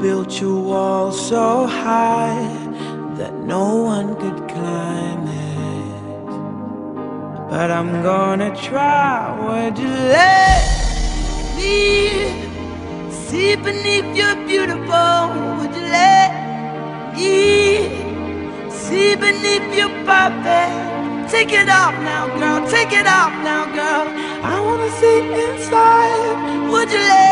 Built your wall so high that no one could climb it. But I'm gonna try. Would you let me see beneath your beautiful? Would you let me? See beneath your perfect. Take it off now, girl. Take it off now, girl. I wanna see inside. Would you let